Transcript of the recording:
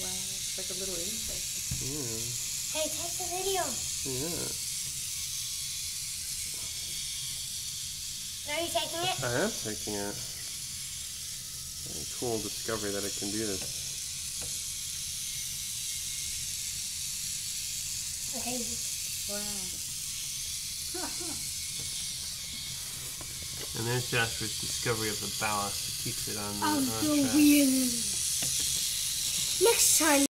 Wow, it's like a little insect. Yeah. Hey, take the video. Yeah. Are you taking it? I am taking it. Very cool discovery that it can do this. Okay. Wow. And there's Jasper's discovery of the ballast that keeps it on the Oh, on so track. weird. Next time.